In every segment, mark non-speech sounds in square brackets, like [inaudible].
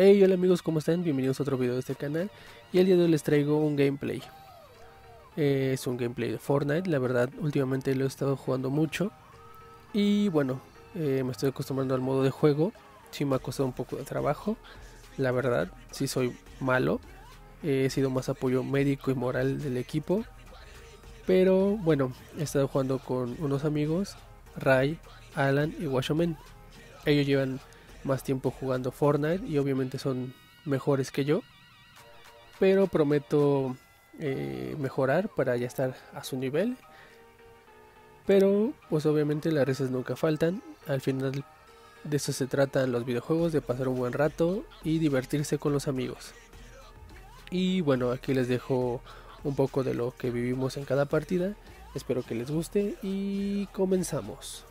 Hey, hola amigos, ¿cómo están? Bienvenidos a otro video de este canal y el día de hoy les traigo un gameplay. Eh, es un gameplay de Fortnite, la verdad últimamente lo he estado jugando mucho y bueno, eh, me estoy acostumbrando al modo de juego, sí me ha costado un poco de trabajo, la verdad, sí soy malo, eh, he sido más apoyo médico y moral del equipo, pero bueno, he estado jugando con unos amigos, Ray, Alan y Washomen. Ellos llevan más tiempo jugando Fortnite y obviamente son mejores que yo. Pero prometo eh, mejorar para ya estar a su nivel. Pero pues obviamente las risas nunca faltan. Al final de eso se tratan los videojuegos, de pasar un buen rato y divertirse con los amigos. Y bueno, aquí les dejo un poco de lo que vivimos en cada partida. Espero que les guste y comenzamos.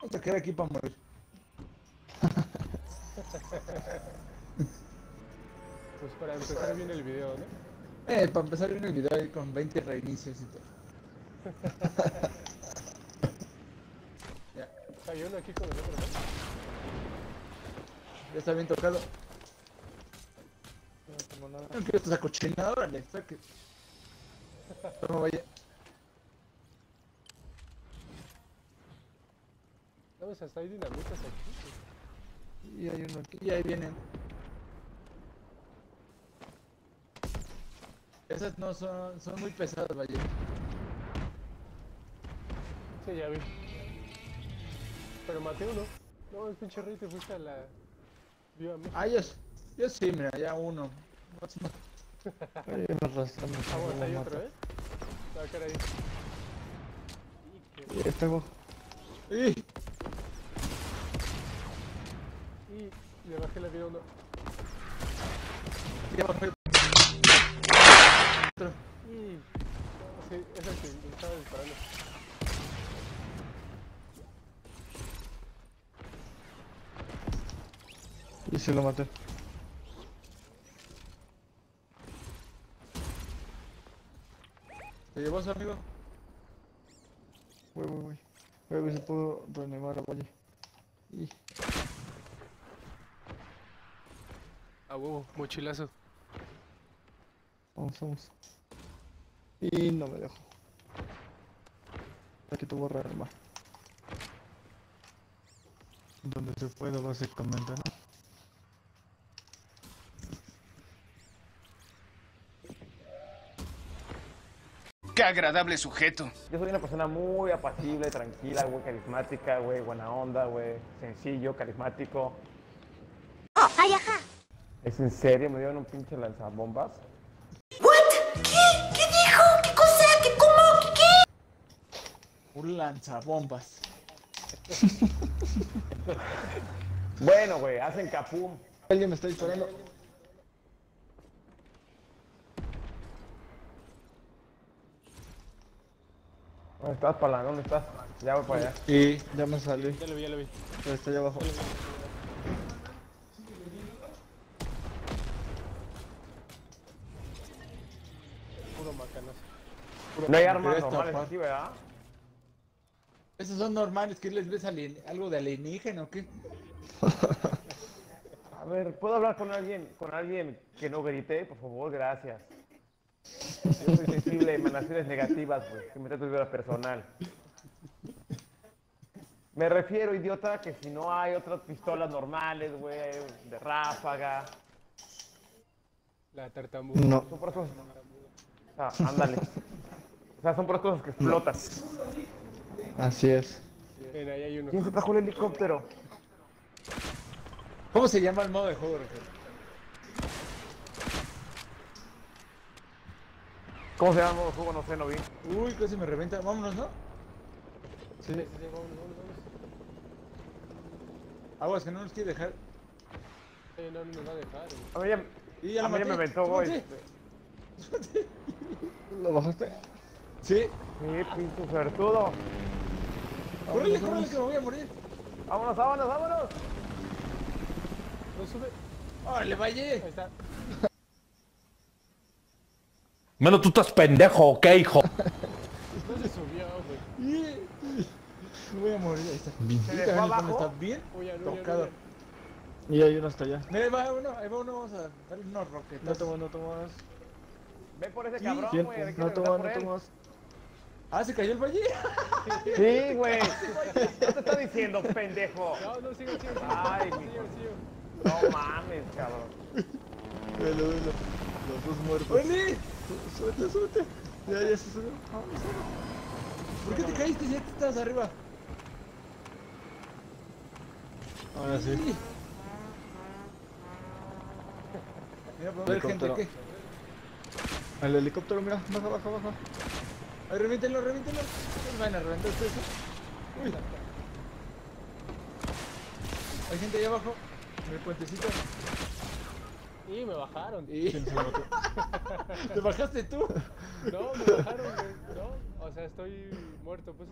Vamos a quedar aquí para morir. [laughs] Pues para empezar bien el video, ¿no? Eh, para empezar bien el video ahí con 20 reinicios y todo. [laughs] ya, Hay uno aquí con el otro, ¿no? ya está bien tocado. No como nada. No quiero esta cochinada, saque. No vaya. Vamos, hasta hay dinamitas aquí. Y hay uno aquí, y ahí vienen. Esas no son, son muy pesadas, vaya. Sí, ya vi. Pero maté uno. No, el pinche rey te fuiste a la... Vio a mí. Ah, yo, yo sí, mira, ya uno. Más, más. [laughs] Ahí nos arrastramos. Ah, bueno, no hay otro. ¿eh? Va a caer ahí. Y este abajo. ¡Y! Y le bajé la vida a uno. Ya bajé. Otro. Sí, es el que estaba disparando. Y se lo maté. ¿Te llevó su amigo? Voy, voy, voy. Voy a ver si puedo reanimar a Valle. Y A huevo, mochilazo. vamos, vamos. Y no me dejo. Aquí te voy a reanimar. Donde se puede básicamente, ¿no? Qué agradable sujeto. Yo soy una persona muy apacible, tranquila, güey, carismática, güey, buena onda, güey, sencillo, carismático. ¿Es en serio? ¿Me dieron un pinche lanzabombas? ¿What? ¿Qué? ¿Qué dijo? ¿Qué cosa? ¿Qué cómo? ¿Qué qué? Un lanzabombas. [laughs] Bueno, güey, hacen capum. Alguien me está disparando. ¿Dónde estás, Palan? ¿Dónde estás? Ya voy para allá. Y ya me salí. Ya lo vi, ya lo vi. Pero está allá abajo. No hay armas normales aquí, ¿verdad? ¿Esos son normales? ¿Qué les ves alien- algo de alienígena o qué? A ver, ¿puedo hablar con alguien, con alguien que no grite? Por favor, gracias. Yo soy sensible a emanaciones negativas, güey, que me trato de vida personal. Me refiero, idiota, que si no hay otras pistolas normales, güey, de ráfaga, La tartamuda. No. sea, ándale. O sea, son por cosas que explotan. Así es. Ven, ahí hay uno. ¿Quién se trajo el helicóptero? ¿Cómo se llama el modo de juego, Rafael? ¿Cómo se llama el modo de juego? No sé, no vi. Uy, casi me revienta. Vámonos, ¿no? Sí. Sí, sí, vamos. Aguas que no nos quiere dejar. Eh, no, no nos va a dejar. güey. A mí ya, Y ya a mí ya me aventó, güey. Súbete. ¿Lo bajaste? Sí. Sí, pinche suertudo. Córrele, córrele que me voy a morir. Vámonos, vámonos, vámonos. No sube. Órale, Ahí Valle. está. Menos tú estás pendejo, ¿ok, hijo? No se subió, güey. Me voy a morir. Ahí está. Se Sí, dejó abajo. Bien Uy, no, ya no, tocado. ya. Y hay uno hasta allá. Mira, ahí va uno, ahí va uno, vamos a darle unos No roquetas. tomas, no tomas. Ve por ese Sí, cabrón, güey. que No tomas, no tomas. Ah, se cayó el valle. [laughs] Sí, güey. ¿Qué te está diciendo, pendejo? No, no, sigo, sigo, sigo. Ay, sigo, sigo, sigo. No mames, cabrón. Velo, velo. Los dos muertos. ¡Oli! Suerte, suerte. Ya, ya se subió. Vamos, ¿Por qué te caíste si ya que estabas arriba? Ahora sí. Mira, por ver gente que. El helicóptero, mira. Baja, baja, baja. Ay, reviéntenlo, reviéntenlo. No van a reventar ustedes. ¿eh? Uy. Hay gente ahí abajo. En el puentecito. Y me bajaron. Y... [laughs] ¿Te bajaste tú? No, me bajaron, güey. No, o sea, estoy muerto, pues.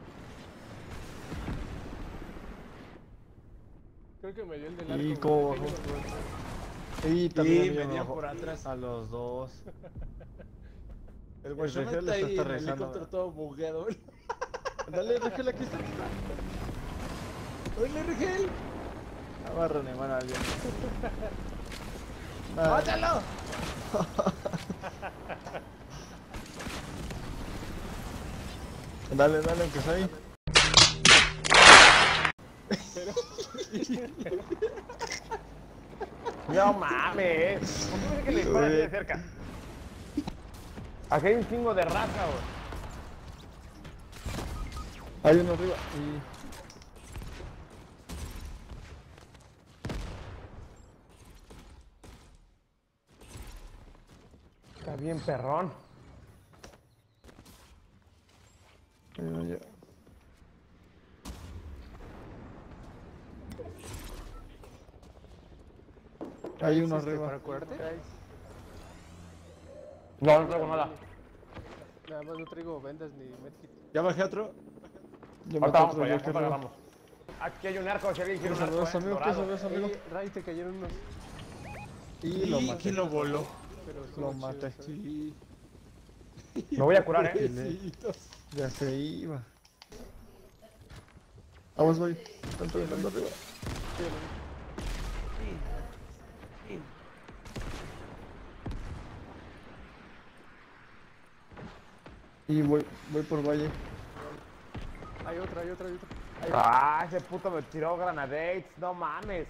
Creo que me dio el del arco. ¿Y cómo bajó? Y Sí, también mí me bajó. por atrás. A los dos. [laughs] El Pues güey yo Regel me está en el helicóptero todo bugueado. [laughs] Dale, Regel, aquí está. ¡Oye, Rigel! Ah, Va a alguien. [laughs] ¡Mátalo! [laughs] Dale, dale, aunque sea ahí. No mames. ¿Por qué me dice que le disparan de cerca? Aquí hay un chingo de raza, güey. Hay uno arriba. Y... Está bien perrón. Hay uno allá. Hay uno ¿Hiciste arriba. No, no traigo nada. Nada más no traigo vendas ni medkit. Ya bajé otro. Me Ahorita vamos otro para allá, que agarramos. Aquí hay un arco, si alguien quiere ¿Qué un arco, eh, amigo? ¿Qué dorado. sabes, amigo? Ey, Ray, te cayeron unos. Y lo ¿Y maté. quién lo voló? Pero Lo maté. Sí. Me voy a curar, eh. Ya se iba. Vamos, voy. Están todos arriba. Y voy, voy por valle. Hay otra, hay otra, hay otra. Ah, ese puto me tiró granadates, no mames.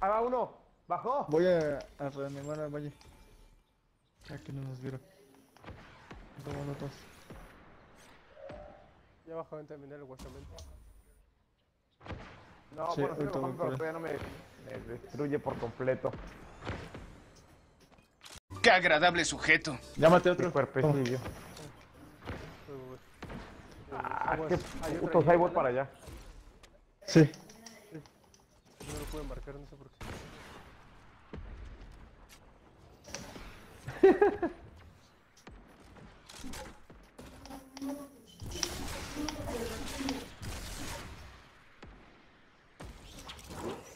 Ahí va uno, bajó. Voy a, a reanimar al valle. Ya que no nos vieron. Toma notas. Ya bajaron también el guasamento. No, Sí, bueno, sí me ahorita bajó, voy por pero todavía no me, me destruye por completo. ¡Qué agradable sujeto! Mi otro. cuerpecillo. Uy. Ah, Aguas, qué voy ¿verdad? para allá. Sí. No lo pude marcar, no sé por qué.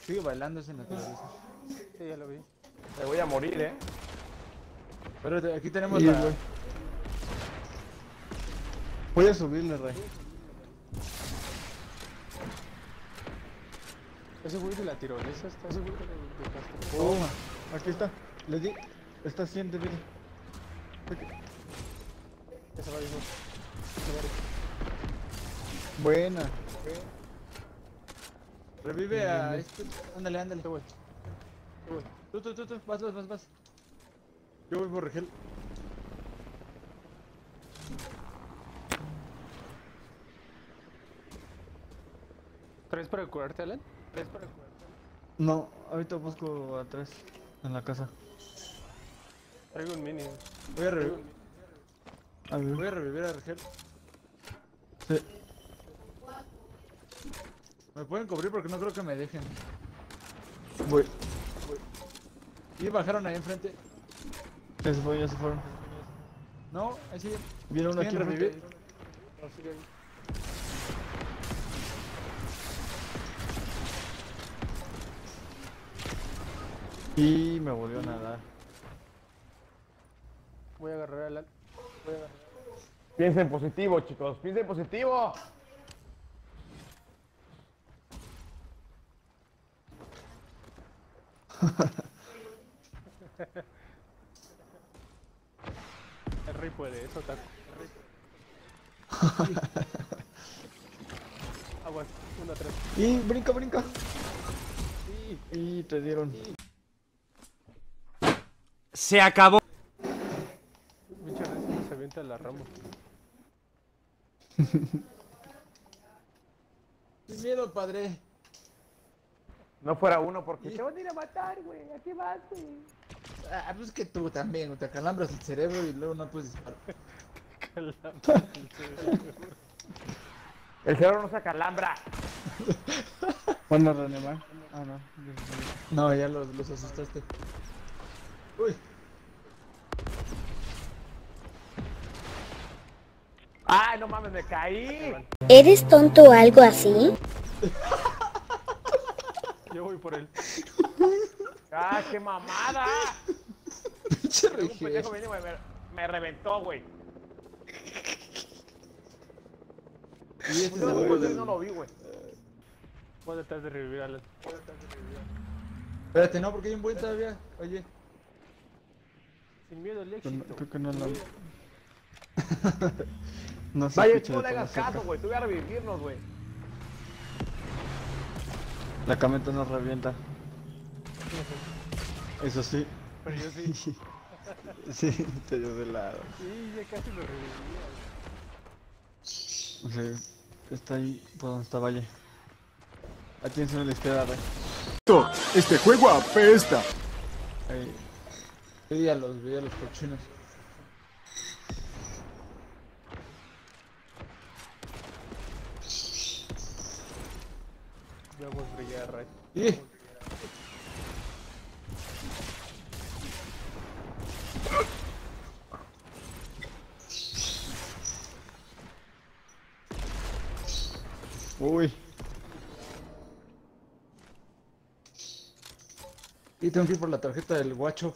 Sigue bailando ese en la cabeza. Sí, ya lo vi. Me voy a morir, eh. Pero aquí tenemos Y la... voy. Voy a subirle, rey. Ese güey de la tirolesa está seguro de, de Castro. Toma. Aquí está. Le di. Está 100 de vida. Ese va hijo. Buena. Revive a este. Ándale, ándale. Ese güey. Ese güey. Tú, tú, tú, tú. Vas, vas, vas, vas. Yo voy por Regel. ¿Traes para curarte, Alan? ¿Traes para curarte? No, ahorita busco atrás. En la casa. Traigo un mini. Voy a, revi- A ver. voy a revivir a Regel. Sí. Me pueden cubrir porque no creo que me dejen. Voy. Y bajaron ahí enfrente. Ya se fueron, ya se fueron. No, ahí sigue. Viene uno aquí ¿Quieren enfrente. revivir? No, Y me volvió a nadar. Voy a agarrar a Alan. Voy a agarrar. Piensa en positivo, chicos, piensa en positivo. El rey puede, eso taco. [laughs] Aguas, una tres. Y brinca, brinca. Sí. Y te dieron. Se acabó. Muchas veces se avienta la rama. [laughs] Sin miedo, padre. No fuera uno porque te van a ir a matar, güey. ¿A qué vas, güey? Ah, pues que tú también, te acalambras el cerebro y luego no puedes disparar. [laughs] El cerebro no se acalambra. [laughs] ¿Cuándo Renemar? Ah, no. No, ya los, los asustaste. Uy, ¡Ay, no mames, me caí! ¿Eres tonto o algo así? Yo voy por él. ¡Ah, qué mamada! pinche pendejo vino y me, me reventó, güey. Y este es No, el no, lo vi, güey. A tratar de revivir Alan. Tratar de revivir. Espérate, no, porque hay un buen todavía. Oye. Sin miedo al Creo, éxito. creo que no la. [laughs] No se Vaya, tú no le hagas caso, güey. Tú voy a revivirnos, güey. La cameta nos revienta. Eso sí. Pero yo sí. [laughs] Sí, te dio de lado. Sí, ya casi lo revivía. O sea, está ahí por donde está Valle. Ahí tienes una listera, Rey. Este juego apesta. A los, vi a los cochinos. Uy. Y tengo que ir por la tarjeta del guacho.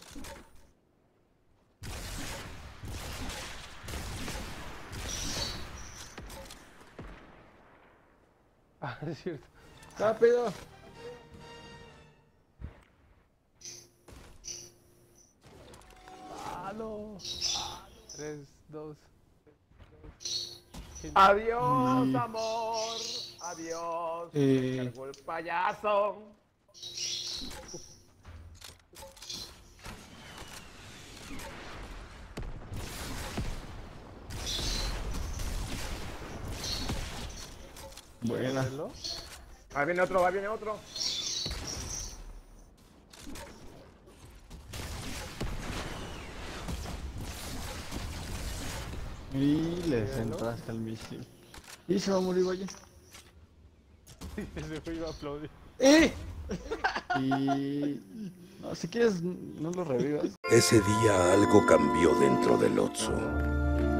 Ah, [laughs] es cierto. ¡Rápido! 3, 2. Adiós, amor. Adiós. Eh. El payaso. Buena. Ahí viene otro, ahí viene otro. Y les entraste al misil. Y se va a morir Valle. [laughs] Ese fue iba a aplaudir. ¡Eh! [laughs] Y. No, si quieres, no lo revivas. Ese día algo cambió dentro del Otso.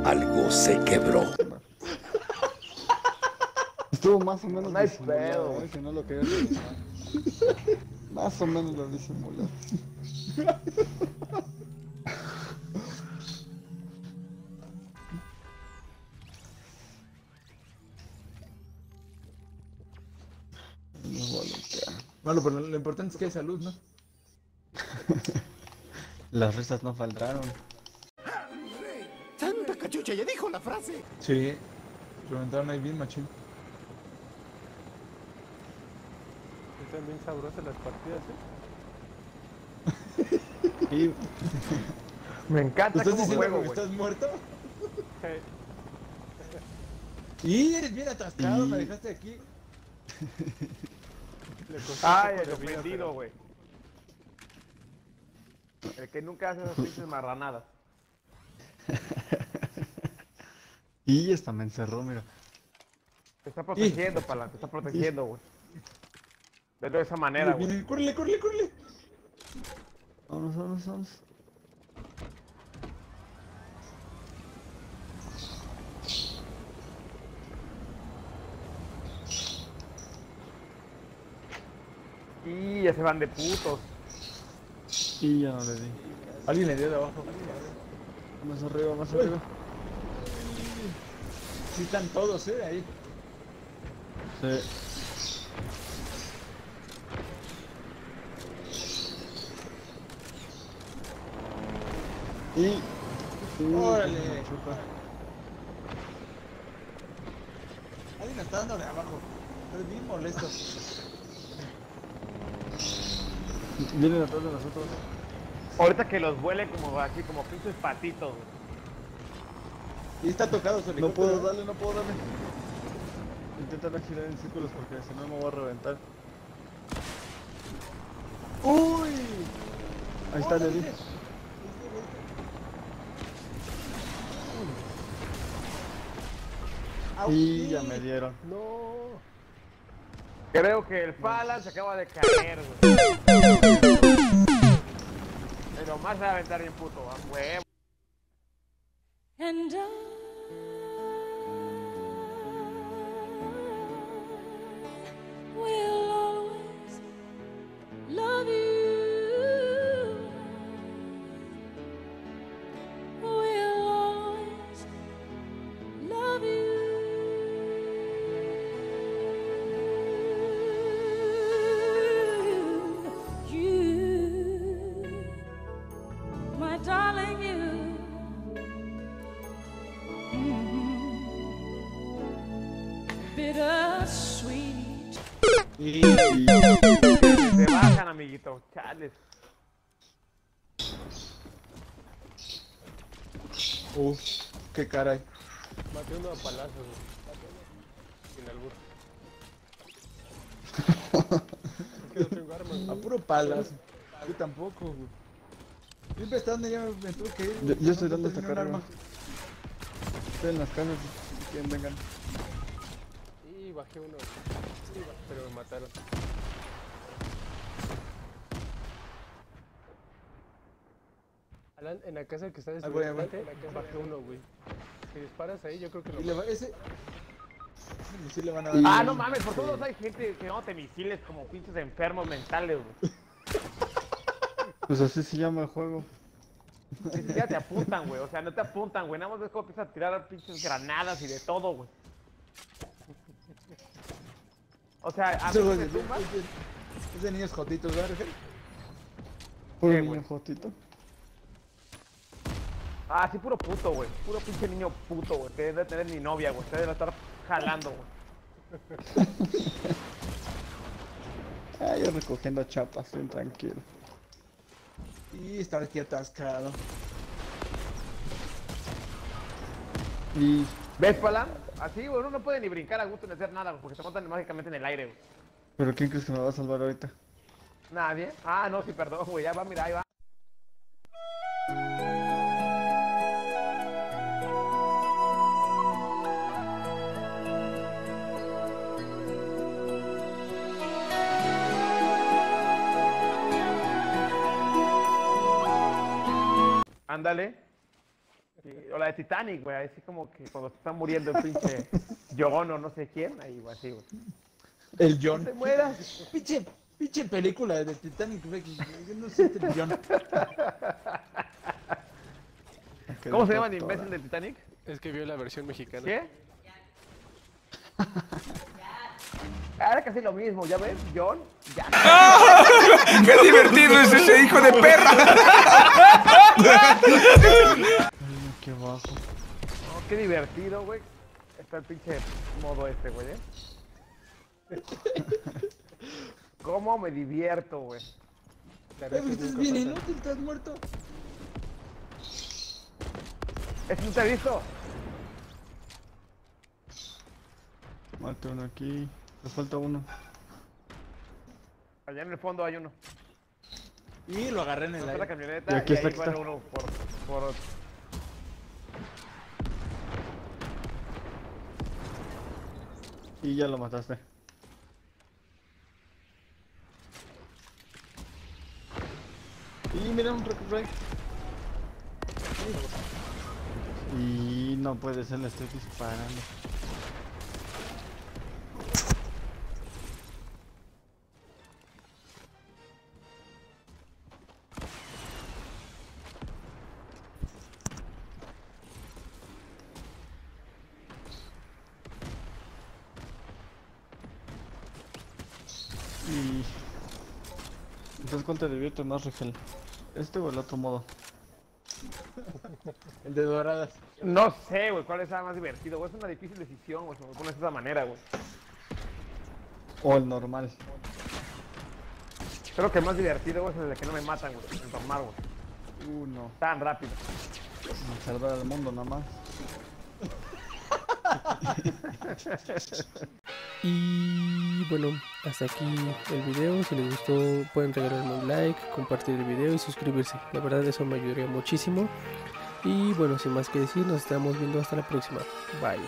Algo se quebró. Estuvo más o menos No hay disimulado, pedo. eh, que no lo querías. [laughs] Más o menos lo disimulado. Bueno, pero lo importante es que hay salud, ¿no? [laughs] Las risas no faltaron. Santa cachucha, ya dijo la frase. Sí. Reventaron ahí bien, machín. Están bien sabrosas las partidas, ¿eh? [laughs] Y Me encanta ¿Estás cómo diciendo juego, que estás muerto? [laughs] Y eres bien atascado, me dejaste aquí. Ay, un el ofendido, pero- güey. El que nunca hace esas pinches marranadas. [laughs] y hasta me encerró, mira. Te está protegiendo, Palan, te está protegiendo, güey. De esa manera, güey. Córrele, córrele, córrele. Vamos, vamos, vamos. Y ya se van de putos. Y ya no le di. Alguien le dio de abajo. Más arriba, más arriba. Sí están todos, eh, ahí. Sí. Y... Sí, ¡Órale! Alguien está dando de abajo. Es bien molesto. Vienen atrás de nosotros. Ahorita que los vuele como así, como pinches patitos. Y está tocado su No puedo darle, no puedo darle. Intenta no girar en círculos porque si no me voy a reventar. ¡Uy! Ahí está Leli. Y ya me dieron. No. Creo que el Falan se acaba de caer, güey. Pero más se va a aventar bien puto, a huevo. And Y Se bajan, amiguito. Chales. Uf, qué caray. Maté uno a palazos, güey. Sin albur. [laughs] Es que no tengo armas, A puro palas. Yo tampoco, güey. Siempre está donde ya me, me tuve que ir. Yo, yo estoy No dando esta carga. arma. Estoy en las casas. Si quieren, vengan. Bajé uno. Sí, pero me mataron. Alan, en la casa que está voy. desde bajé uno, güey. Si disparas ahí, yo creo que lo Y le va, ese. Ese misil le van a dar. Ah, no mames, por todos hay gente que no te misiles como pinches enfermos mentales, güey. [laughs] Pues así se llama el juego. Ni siquiera te apuntan, güey. O sea, no te apuntan, güey. Nada más ves cómo empiezan a tirar pinches granadas y de todo, güey. O sea, a de- tumbas. es de- niños jotitos, ¿verdad, Rigel? Puro ¿Qué, niño güey? fotito. Ah, sí, puro puto, güey. Puro pinche niño puto, güey. Que debe tener mi novia, güey. Que debe estar jalando, güey. [laughs] Ah, yo recogiendo chapas, bien tranquilo. Y está aquí atascado. Y ¿Ves, Palan? Así, güey. Uno no puede ni brincar a gusto ni hacer nada, güey. Porque se montan mágicamente en el aire, güey. ¿Pero quién crees que me va a salvar ahorita? Nadie. Ah, no, sí, perdón, güey. Ya va, mira, ahí va. Ándale. O la de Titanic, güey. Así como que cuando se está muriendo el pinche John o no sé quién. Ahí, güey, así, güey. El John. No te mueras. Pinche, pinche película de Titanic, güey. que Yo no sé el John. ¿Cómo se llama el imbécil del Titanic? Es que vio la versión mexicana. ¿Qué? Ah, Era casi lo mismo, ¿ya ves? John, ya. [laughs] ¡Qué divertido es ese hijo de perra! [laughs] Qué bajo. No, qué divertido, güey. Está el pinche modo este, güey, ¿eh? [laughs] ¿Cómo me divierto, güey? Estás bien inútil, estás muerto. ¿Eso no te ha visto? Mate uno aquí. Le falta uno. Allá en el fondo hay uno. Y lo agarré en el Está la aire. camioneta Y aquí y está, ahí está. uno por, por... Y ya lo mataste. Y mira un Rocket Break. Y no puede ser, le estoy disparando. Entonces, ¿cuál te diviertes más, Rigel? ¿Este o el otro modo? [laughs] El de doradas. No sé, güey, cuál es el más divertido, güey. Es una difícil decisión, güey, si me pones de esa manera, güey. O el normal. Creo que el más divertido, güey, es el de que no me matan, güey. El tomar, güey. Uh, no. Tan rápido. Salvar al mundo nada más. [laughs] [laughs] Y bueno, hasta aquí el video. Si les gustó, pueden regalarme un like, compartir el video y suscribirse. La verdad, eso me ayudaría muchísimo. Y bueno, sin más que decir, nos estamos viendo hasta la próxima. Bye.